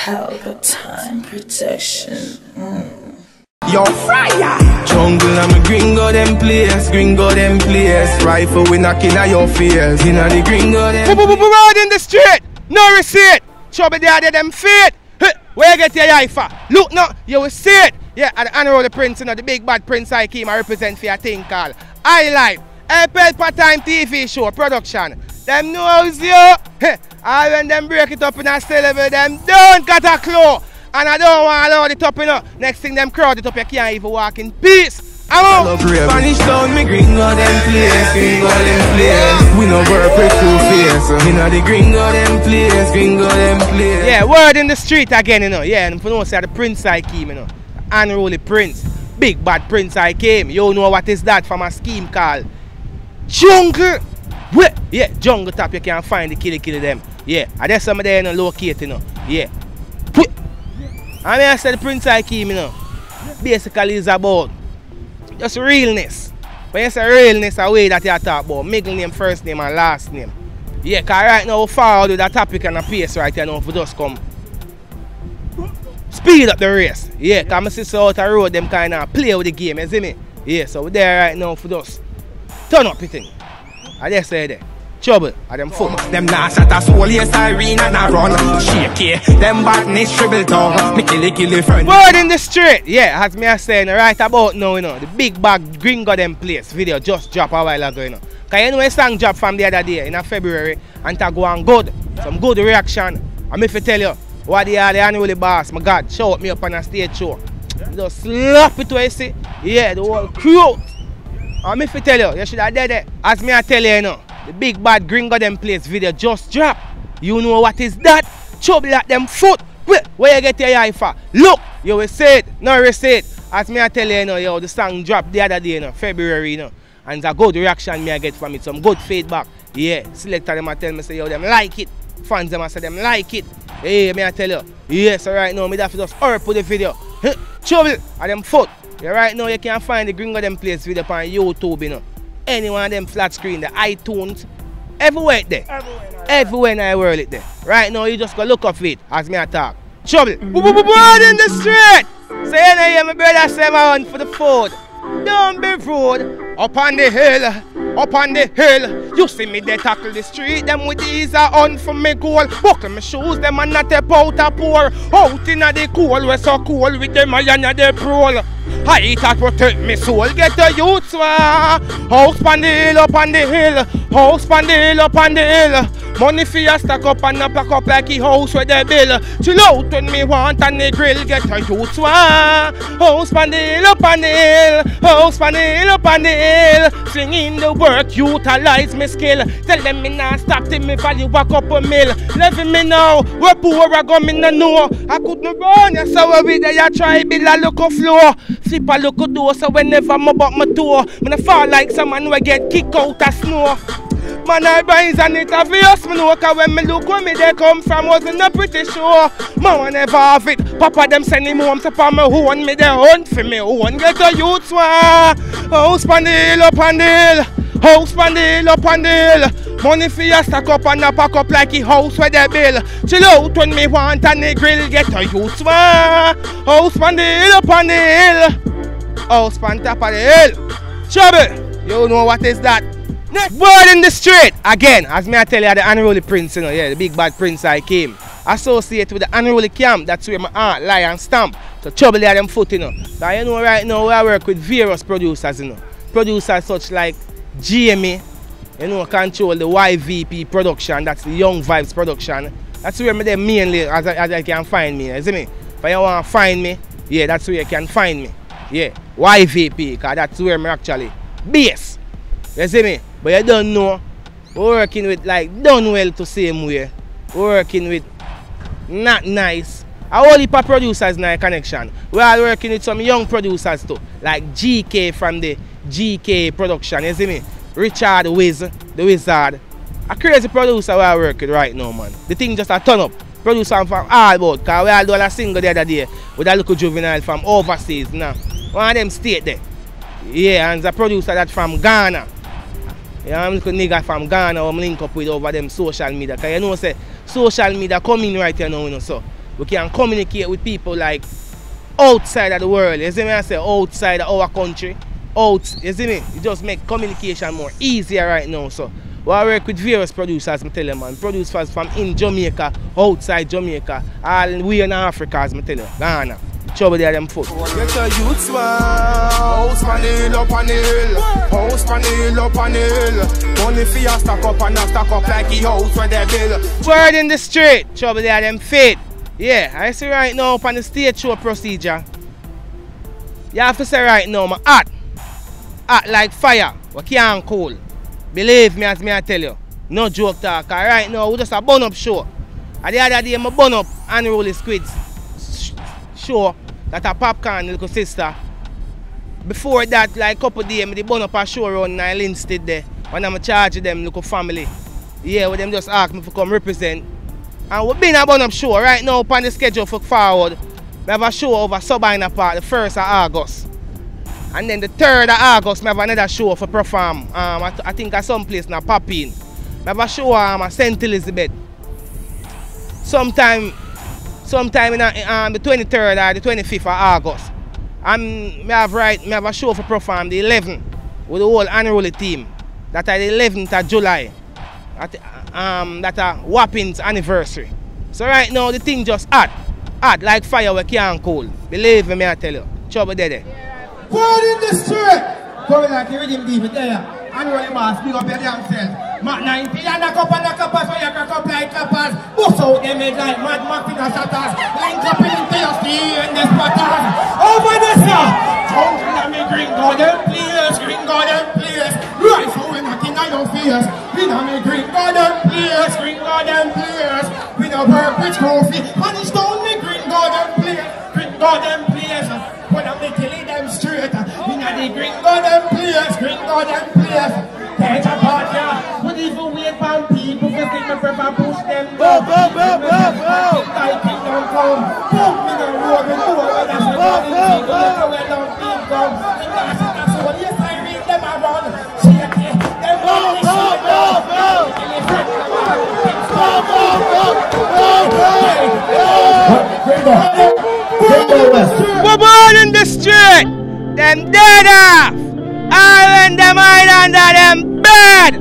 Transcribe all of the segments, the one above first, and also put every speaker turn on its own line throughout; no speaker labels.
Pelpa Time protection. Mm.
Yo, fire! Jungle, I'm a gringo, them place, gringo, them place. Rifle, we knocking at your fears. You know the gringo, them.
Road in the street, no receipt. Trouble there, there, them feet. Where you get your eye for? Look now, you will see it. Yeah, at the Honorable Prince, you know, the big bad Prince Ikeem, I represent for a thing called I Life. A Time TV show production. Them knows you. All when them break it up in a still level, them don't got a clue. And I don't want to load it up, you know. Next thing them crowd it up, you can't even walk in peace. I'm out.
Spanish town, me gringo them place, gringo them place. We no work with two face. You know the gringo them place, gringo them place.
Yeah, word in the street again, you know. Yeah, and for no say the prince Ikeem, you know. Unruly prince. Big bad prince Ikeem. You know what is that from a scheme called Jungle. Wait, yeah, jungle top you can find the killy killy them. Yeah, and there's some of them you know, locate, you know. Yeah. I mean I said the prince Ikeem, you know. Basically is about just realness. When you say realness, a way that you talk about middle name, first name, and last name. Yeah, because right now forward with that topic and a pace right here now for just come speed up the race. Yeah, because my sister out the road, them kind of play with the game, you see me? Yeah, so we're there right now for just turn up you thing. I just say that. Trouble at them foot.
Them nah shot a soul, yes, Irene and a run. Shaky, them badness dribble tongue. Me kill it, kill it, friend.
Word in the street, yeah, as me a saying right about now, you know, the big bag gringo them place video just drop a while ago, you know. Cause you know a song drop from the other day in a February and to go on good. Some good reaction. I'm if I tell you what they are the Unruly boss, my God, show me up on a stage show. Just slap it where you see. Yeah, the whole crew. I'm if I tell you, you should have did it. As me I tell you, you know. The big bad gringo them place video just drop. You know what is that? Trouble at them foot. Where, where you get your eye for? Look, you will say it, no receipt. As me I tell you, you know, yo, the song dropped the other day, you know, February, you know. And it's a good reaction me I get from it, some good feedback. Yeah, selector them I tell me say, yo, them like it. Fans them I say them like it. Hey, me I tell you, yes, so right now, me to just hurry put the video. Trouble at them foot. Yeah, right now you can find the gringo them place video on YouTube, you know any one of them flat screen, the iTunes, everywhere there. Everywhere, everywhere in the world it there. Right now you just go look up it as me attack. Trouble. Mm. Bird in the street. Say so, you know, my brother say my run for the food. Don't be rude. Up on the hill, up on the hill. You see me they tackle the street, them with these are on for me goal. Buckle my shoes, them and not a powder pour. Out in the cool, we so cool with them I and the prole. I that protect me soul. Get the youths wa. House pan the hill, up on the hill. House pan the hill, up on the hill. Money for you stack up and not pack up like a house with the bill. Chill out when me want and the grill. Get the youths wa. House pan the hill, up on the hill. House pan the hill, up on the hill. Singing the work, utilize me skill. Tell them me not stop till me value a mill. Living me now, we're poor, I go me no know. I couldn't run, yes, so we there, you try build a of floor. Flip a look at door, so whenever I'm about my toe, when I fall like someone who get kicked out of snow. Man, I buys and it obvious, me know, cause when me look where me they come from, wasn't a pretty sure. Man, never have it. Papa, them send him home, so for me own, me they hunt for me own. Get a youth, wa. House pan the hill, up on the. House pan the hill, up on the. Money for you stack up and a pack up like a house with the bill. Chill out when me want and the grill get a youth, wa. House pan the hill, up on the. House pan top of the hill. Trouble, you know what is that? Next word in the street. Again, as me I tell you, the unruly prince, you know, yeah, the big bad prince Ikeem. Associated with the unruly camp, that's where my aunt lie and stamp. So trouble there them foot, you know. Now you know right now I work with various producers, you know. Producers such like Jamie, you know, control the YVP production, that's the Young Vibes production. That's where me there mainly as I, as I can find me, you see me? If you want to find me, yeah, that's where you can find me. Yeah, YVP, because that's where me actually base. You see me? But you don't know, we're working with like done well to same way. We're working with not nice. Heap of producers in our connection. We are working with some young producers too. Like GK from the GK production, you see me? Richard Wiz, the wizard. A crazy producer we are working right now, man. The thing just a turn up. Producer from all about, cause we all do a single the other day with a little juvenile from overseas now. One of them state there. Yeah, and the producer that from Ghana. Yeah, I'm little nigga from Ghana I'm link up with over them social media. Cause you know say social media coming right here now, you know, so we can communicate with people like outside of the world. You see me I say outside of our country. Out, you see me? It just make communication more easier right now. So we work with various producers, I tell you man. Producers from in Jamaica, outside Jamaica, all we in Africa, as I tell you. Ghana. Trouble there them foot.
Get a youth house the hill up on the hill, house the hill up on the hill. Money for ya stack up and a stack up like the house where they build.
Word in the street, trouble there them fit. Yeah, I see right now up on the stage show procedure. You have to say right now, my hot. Hot like fire. We can't cool. Believe me as me I tell you. No joke talk. right now we just a bun up show. And the other day I bun up unruly squids sh- show that a Popcaan little sister. Before that, like couple days, I bun up a show around in Linstead there. When I'm charge them little family. Yeah, with them just ask me to come represent. And we've been a bun up show right now up on the schedule for forward. We have a show over Sabina Park the 1st of August. And then the 3rd of August, we have another show for perform. Um, I, I think at some place now, Popping. We have a show um, at St. Elizabeth. Sometime, sometime in a, um, the 23rd or the 25th of August. And we have right, we have a show for perform the 11th with the whole unruly team. That are the 11th of July. Um, that are Wapping's anniversary. So right now the thing just hot. Hot like fire we can't cool. Believe me, I tell you. Trouble there.
Born in the street. You deep there. And up your damn self. 90 and a cup and a cup so you can cup like cuppers. Bust out them head like mad Mac in a shatters. Link up into your steel and the spotters. Over the sir. Don't let me gringo them players, gringo them players. Rifle I think I your face. We know me gringo them players, gringo them players. We no work with trophy. Punish down me gringo them players, gringo them players. When I'm killing them straight. We know the gringo them players, gringo them players. Catch a part, yeah. Would even wait for people to think me prefer push them. Go, go, go, go, go. Like it don't come. Boom, me the road, me know where that's the go, go, go. Look where down deep down. And that's it, that's what yes, I read them around. Shake it, them go, go, go, go. Go, go, go, go, go, go.
We bad.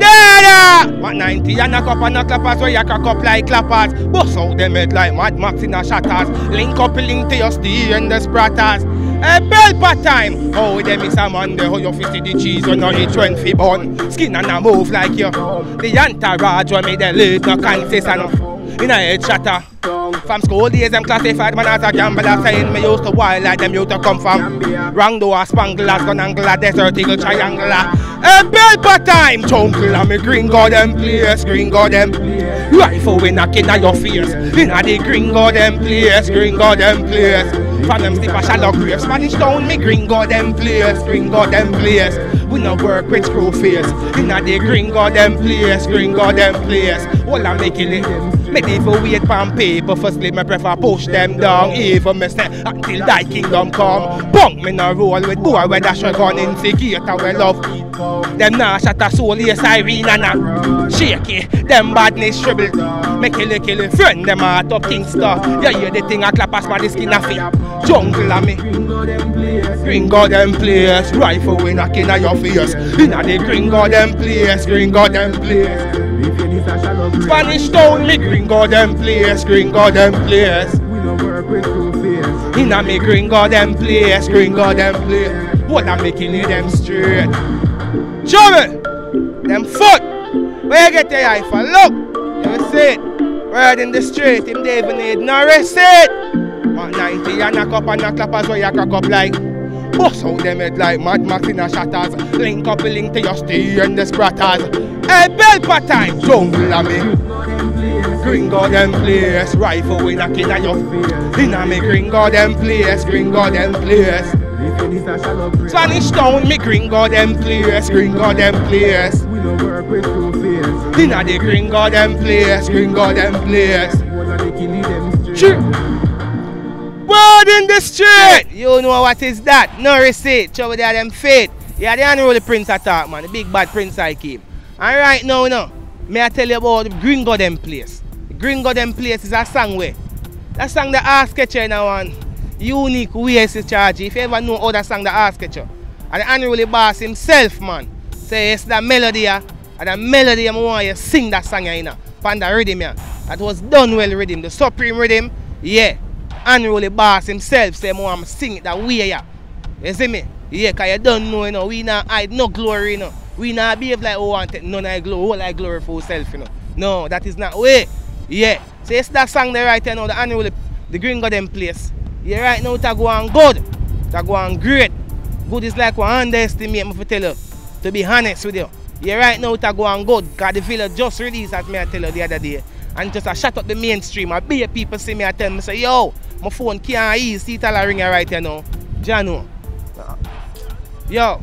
Dead. Ah! What 90 and knock up and knock clappers where you crack up like clappers. Bust out them head like Mad Max in a shatters. Link up link to your steel and the spratters. A eh, bell part time. Oh, them is a man there. How you fit the cheese on your each one fi bun. Skin and a move like you. The entourage when me the late no and in a head shatter. From school days, them classified man as a gambler Saying me used to wild like them used to come from. Wrong door, spanglers, gun angler, desert eagle, triangular A part time, and me green them place, green god them Rifle we knocking at your face Inna the green them place, green them place. From them stiff a shallow grave, Spanish town me green them place, green them place. We no work with screw face Inna the green them place, green them place. All I'm making it me even wait for paper Firstly, me prefer push them down. Even me say until thy kingdom come. Bunk me no roll with boy Where dash a gun instigator we love. Them nah shot a soul yes siren and a Shaky, them badness dribble Me kill it, kill it Friend them heart up Kingstar. You hear the thing a clap as my the skin a fit Jungle a me. Gringo them place. Rifle we knocking at your face. Inna the gringo them place Gringo them place Spanish town, me gringo them place, gringo them place. Inna me gringo them place, gringo them place. What I'm making it them straight. Me, them foot. Where you get your eye for? Look, you see it. Right in the street, him they even need no receipt. What 90 and knock up and knock clappers where you crack up like. Bust out them head like Mad Max in a shatters. Link up a link to your steel and the spratters Hey, part time, jungle a me. Gringo them place, rifle we knocking at your Inna me gringo them place, gringo them place. Spanish town, me gringo them place, gringo them place. Inna the gringo them place, gringo them place. Sure. Word in the street! You know what is that? No receipt. Trouble there them faith. Yeah, the unruly prince attack, man. The big bad prince Ikeem. And right now, you know, may I tell you about the Gringo them place. The Gringo them place is a song where That song the ass catcher in one unique way to charge. If you ever know that song the ass catcher. And the unruly boss himself, man. Say it's that melody and the melody I want you sing that song you know. Pan the rhythm yeah. That was done well rhythm. The supreme rhythm, yeah. Unruly boss himself say I'm to sing it that way yeah. You see me? Yeah, cause you don't know, you know, we not hide no glory, you know. We not behave like oh, want it, none of glory, all like glory for ourselves, you know. No, that is not way. Yeah. So it's that song there right now, the annual the green them place. Yeah, right now it go on good. It go on great. Good is like one underestimate me for tell you. To be honest with you. Yeah, right now it go on good. Cause the village just released as me I tell you the other day. And just I shut up the mainstream. I be people see me I tell me say, yo, my phone can't ease, see tell I ring right here now. Jano. Yo.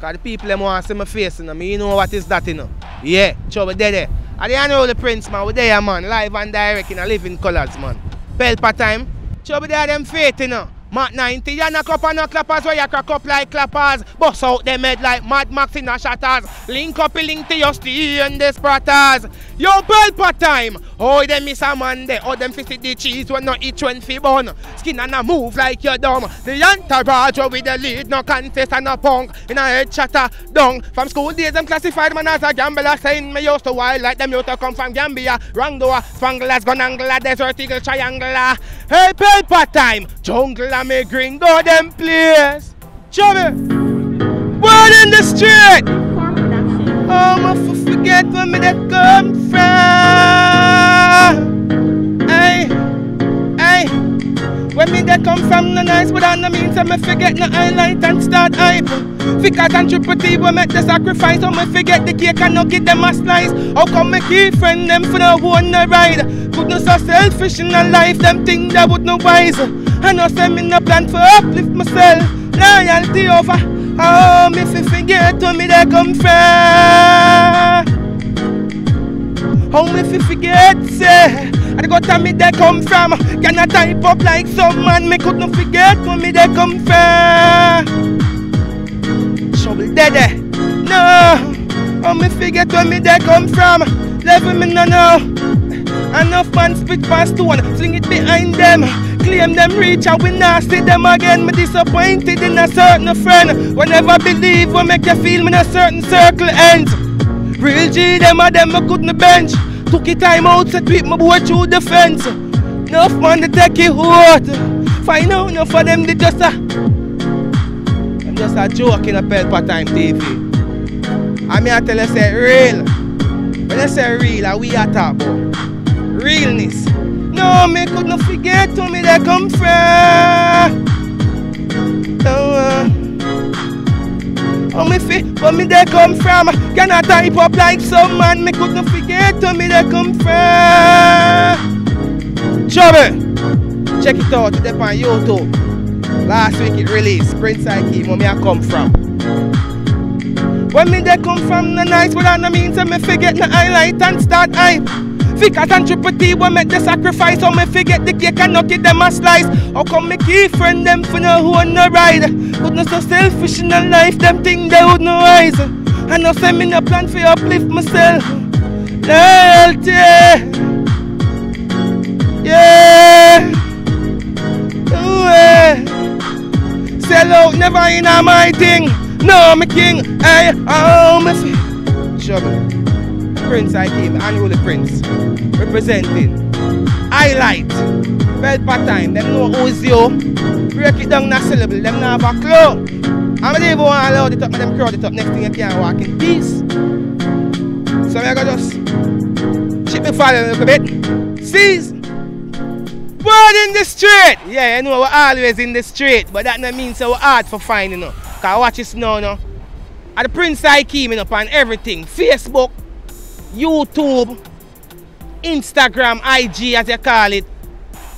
Cause the people them want to see my face, you know. Me you know what is that, you know. Yeah, trouble there there. And the the prince man, we there man, live and direct in a living colours man. Pelpa time. Trouble there them faith, you know. Mat 90, you knock up and no clappers where you crack up like clappers. Bust out them head like Mad Max in the shatters. Link up a link to your steel and the spratters. Yo, Pelpa time. Oh, them miss a man there. Oh, them fist the cheese when not each one fi bun. Skin and a move like you're dumb. The entourage with the lead, no contest and no punk. In a head chatter, down. From school days, them classified man as a gambler. Saying me used to wild like them used to come from Gambia. Wrong door, Spanglers, Gunangla, Desert Eagle, Triangular. Hey, Pelpa time. Jungle and me gringo them place. Chubby. Word in the street. Oh, my forget where me that come from. Hey, hey. When me that come from, no nice, but that no mean so me forget no highlight and start hype. Figures and triple T will make the sacrifice, so me forget the cake and no give them a slice. How come me keep friend them for the one the ride? Goodness so selfish in a life, them think that would no wise. I know say me no plan for uplift myself. Loyalty over. Oh, me fi forget where me they come from. Oh, me fi forget say. I go tell me they come from. Can I type up like some man? Me could not forget where me they come from. Trouble dead? No. Oh, me forget where me they come from. Level me no know. Enough man spit past stone, sling it behind them. Claim them reach and we not see them again. Me disappointed in a certain friend. Whenever believe will make you feel me in a certain circle ends. Real G, them a them I couldn't bench. Took it time out, to with my boy through the fence. Enough man to take it out. Find out enough for them they just a I'm just a joke in a Pelpa Time TV. I mean I tell you say real. When I say real, we are about realness. No, me could not forget where me they come from. Oh, uh, oh me fi, where me they come from. Can I type up like some man? Me could not forget where me they come from. Trouble. Check it out, it's on YouTube. Last week it released, Prince Ike, where me I come from. When me they come from, no nice, but that no mean so me forget the highlight and start hype. Figures and triple T will make the sacrifice, so me forget the cake and not give them a slice. How come me keep friend them for no who on the ride? Goodness so selfish in the life, them think they would no wise. I know say me no plan for uplift myself. Loyalty, yeah. Ooh, yeah. Sell out, never in a my thing. No, me king, hey, oh, fi- Trouble. Prince I came, Unruly Prince. Representing. Highlight. Pelpa time, them know you. Break it down na syllable, them not have a clue. I'm gonna even want to load it up, them crowd it up. Next thing you can't walk in peace. So I gotta just chip me follow a little bit. Seize. Word in the street! Yeah, you know we're always in the street, but that not mean so hard for finding, you know. Cause watch this now, you know. And the Prince Ikeem up on everything. Facebook, YouTube, Instagram, IG as you call it.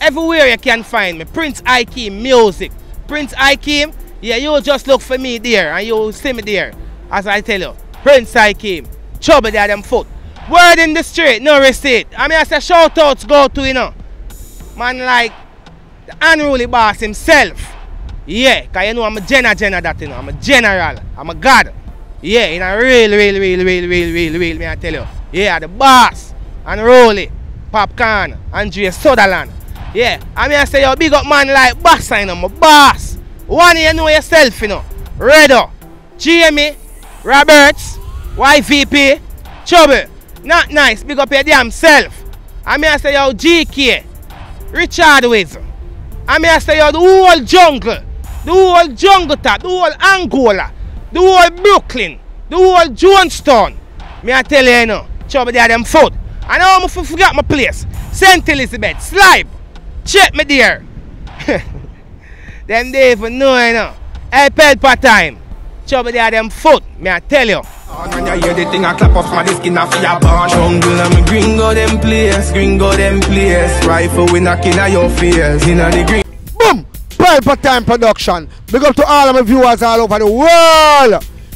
Everywhere you can find me. Prince Ikeem Music. Prince Ikeem, yeah, you just look for me there and you see me there. As I tell you. Prince Ikeem. Trouble there them foot. Word in the street, no receipt. I mean I say shout outs go to you know. Man like the unruly boss himself. Yeah, cause you know I'm a general general that you know. I'm a general. I'm a god. Yeah, in a real, real, real, real, real, real, real, me I tell you. Yeah, the boss. Unruly. Popcaan, Andre Sutherland. Yeah, I mean I say yo big up man like boss you know, my boss. One you know yourself you know. Redo, Jamie, Roberts, YVP, Trouble. Not nice, big up your damn self. I mean I say yo GK, Richard Wiz. I mean I say yo the whole jungle, the whole jungle top, the whole Angola, the whole Brooklyn, the whole Jonestown. Me I tell you, you know, trouble there them food. I know I'm forget my place. St. Elizabeth, Slibe. Check me there. them they even know, you know. Hey, Pelpa time. Trouble there them foot, me I tell you.
When you hear the thing, I clap off my skin off your bone. Jungle, I'm gringo them place, gringo them place. Rifle we knocking at your face, inna the green.
Boom! Pelpa Time Production. Big up to all of my viewers all over the world.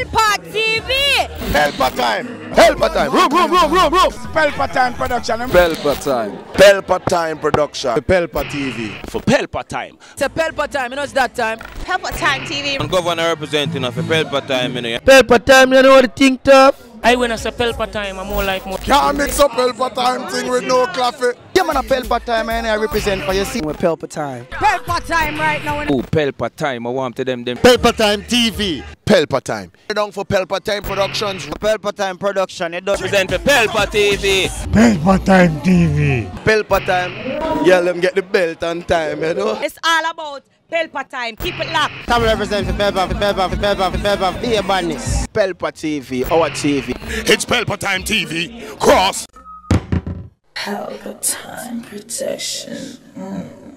Pelpa TV!
Pelpa Time. Pelpa Time. Room, room, room, room, room.
Pelpa Time Production.
Pelpa Time.
Pelpa Time production. Pelpa TV.
For Pelpa Time.
It's a Pelpa time, you know it's that time.
Pelpa Time TV.
I'm governor representing of Pelpa Time, you know.
Pelpa Time, you know what the thing tough?
I when I say Pelpa time, I'm more like more.
Can't mix up Pelpa Time thing with no coffee.
Yeah, man, a Pelpa Time, and I represent for you. See,
With Pelpa time. Pelpa time right now.
Oh, Pelpa Time. I want to them them.
Pelpa Time TV.
Pelpa Time.
Down for Pelpa Time Productions. Pelpa Time Production. It does
Represent for Pelpa TV.
Pelpa Time TV. Pelpa Time. Yeah, let them get the belt on time, you know.
It's all about Pelpa time. Keep it locked.
Come represent for Pelpa, for Pelpa, for Pelpa, for Pelpa. Be a badness. Pelpa TV, our TV.
It's Pelpa Time TV. Cross.
Pelpa Time Protection. Mm.